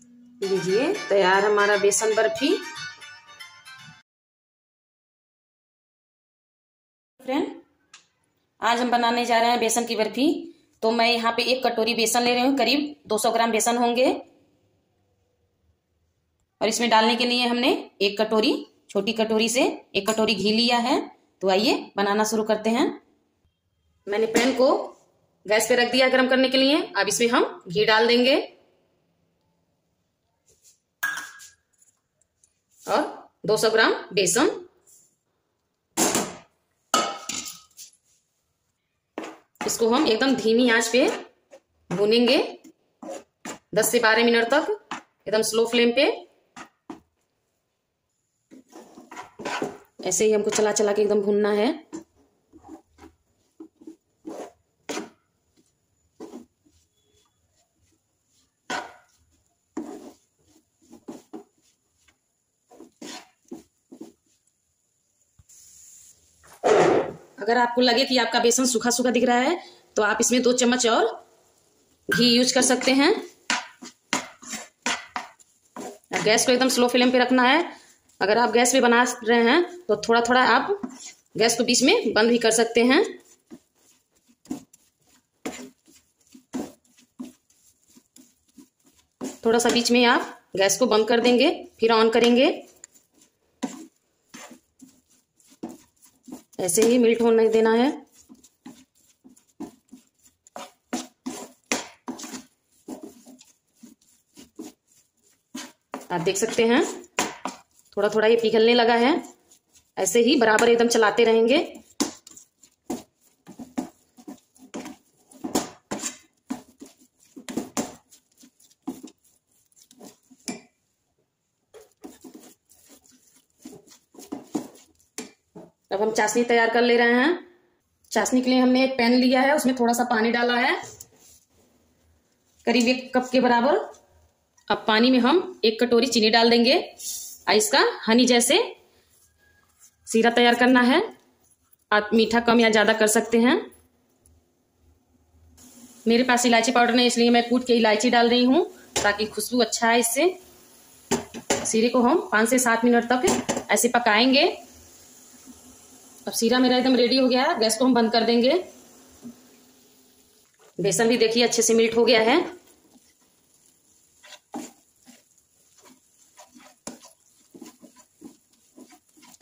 लीजिए, तैयार हमारा बेसन बर्फ़ी। फ्रेंड आज हम बनाने जा रहे हैं बेसन की बर्फ़ी। तो मैं यहाँ पे एक कटोरी बेसन ले रही हूँ, करीब 200 ग्राम बेसन होंगे। और इसमें डालने के लिए हमने एक कटोरी, छोटी कटोरी से एक कटोरी घी लिया है। तो आइए, बनाना शुरू करते हैं। मैंने पैन को गैस पे रख दिया गर्म करने के लिए। अब इसमें हम घी डाल देंगे। और 200 ग्राम बेसन। इसको हम एकदम धीमी आँच पे भुनेंगे। 10 से 12 मिनट तक एकदम स्लो फ्लेम पे। ऐसे ही हमको चला चला के एकदम भूनना है। अगर आपको लगे कि आपका बेसन सूखा सूखा दिख रहा है तो आप इसमें दो चम्मच और घी यूज़ कर सकते हैं। गैस को एकदम स्लो फ्लेम पे रखना है। अगर आप गैस पे बना रहे हैं तो थोड़ा थोड़ा आप गैस को बीच में बंद भी कर सकते हैं। थोड़ा सा बीच में आप गैस को बंद कर देंगे, फिर ऑन करेंगे। ऐसे ही मिल्ट होने देना है। आप देख सकते हैं थोड़ा थोड़ा ये पिघलने लगा है। ऐसे ही बराबर एकदम चलाते रहेंगे। अब हम चाशनी तैयार कर ले रहे हैं। चाशनी के लिए हमने एक पैन लिया है, उसमें थोड़ा सा पानी डाला है। करीब एक कप के बराबर। अब पानी में हम एक कटोरी चीनी डाल देंगे। और इसका हनी जैसे सीरा तैयार करना है। आप मीठा कम या ज़्यादा कर सकते हैं। मेरे पास इलायची पाउडर नहीं, इसलिए मैं कूट के इलायची डाल रही हूँ ताकि खुशबू अच्छा है इससे। सीरे को हम पाँच से सात मिनट तक ऐसे पकाएँगे। अब सीरा मेरा एकदम रेडी हो गया है। गैस को हम बंद कर देंगे। बेसन भी देखिए अच्छे से मिल्ट हो गया है।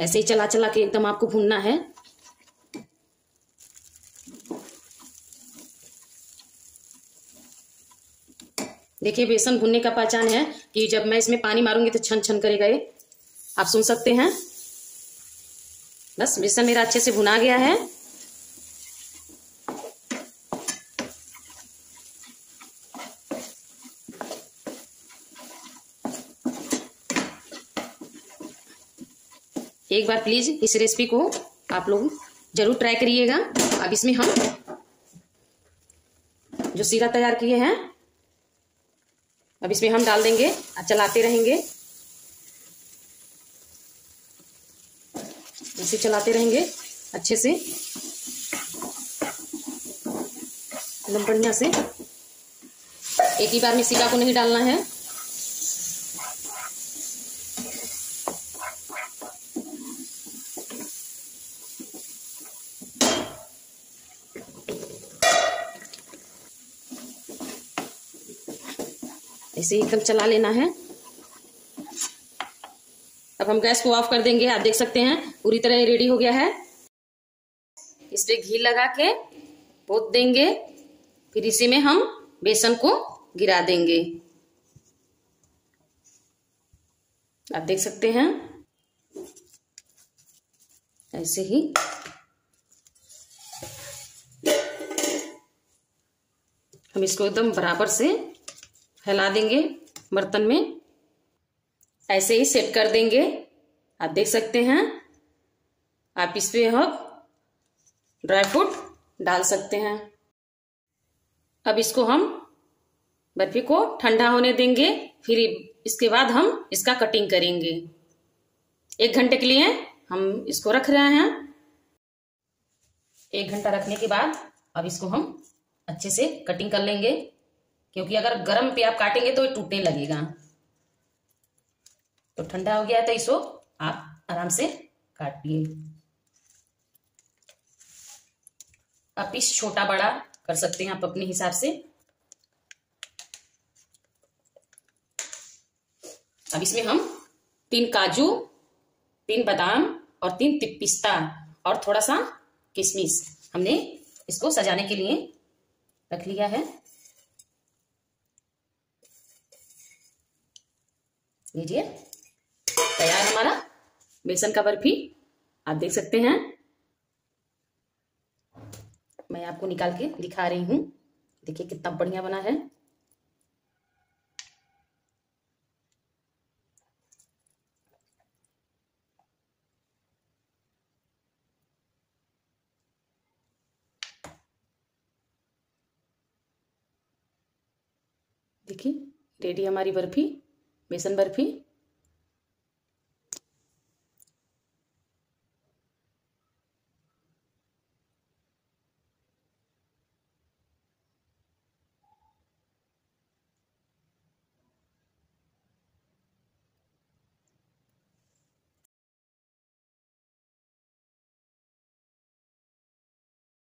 ऐसे ही चला चला के एकदम आपको भूनना है। देखिए, बेसन भुनने का पहचान है कि जब मैं इसमें पानी मारूँगी तो छन छन करेगा ये। आप सुन सकते हैं। बस बेसन मेरा अच्छे से भुना गया है। एक बार प्लीज़ इस रेसिपी को आप लोग ज़रूर ट्राई करिएगा। अब इसमें हम जो सीरा तैयार किए हैं, अब इसमें हम डाल देंगे और चलाते रहेंगे। ऐसे चलाते रहेंगे अच्छे से। एकदम बढ़िया से। एक ही बार में सीरा को नहीं डालना है। ऐसे एकदम चला लेना है। अब हम गैस को ऑफ़ कर देंगे, आप देख सकते हैं, पूरी तरह रेडी हो गया है। इस पे घी लगा के पोत देंगे, फिर इसी में हम बेसन को गिरा देंगे। आप देख सकते हैं, ऐसे ही। हम इसको एकदम बराबर से फैला देंगे बर्तन में। ऐसे ही सेट कर देंगे। आप देख सकते हैं। आप इस पे अब ड्राई फ्रूट डाल सकते हैं। अब इसको हम बर्फ़ी को ठंडा होने देंगे। फिर इसके बाद हम इसका कटिंग करेंगे। एक घंटे के लिए हम इसको रख रहे हैं। एक घंटा रखने के बाद अब इसको हम अच्छे से कटिंग कर लेंगे। क्योंकि अगर गर्म पे आप काटेंगे तो टूटने लगेगा। तो ठंडा हो गया तो इसको आप आराम से काटिए आप पीस छोटा बड़ा कर सकते हैं आप अपने हिसाब से। अब इसमें हम तीन काजू, तीन बादाम और तीन पिस्ता और थोड़ा सा किशमिश हमने इसको सजाने के लिए रख लिया है। लीजिए। तैयार हमारा। बेसन का बर्फ़ी आप देख सकते हैं। मैं आपको निकाल के दिखा रही हूँ। देखिए कितना बढ़िया बना है। देखिए, रेडी हमारी बर्फ़ी, बेसन बर्फ़ी।